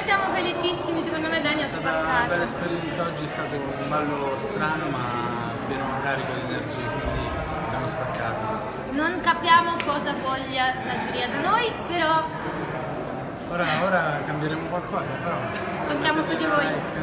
noi siamo felicissimi, secondo me Dani È stata una bella esperienza, oggi è stato un ballo strano ma pieno carico di energie, quindi abbiamo spaccato. Non capiamo cosa voglia la giuria da noi, però Ora, ora cambieremo qualcosa, però. Contiamo su di voi. like.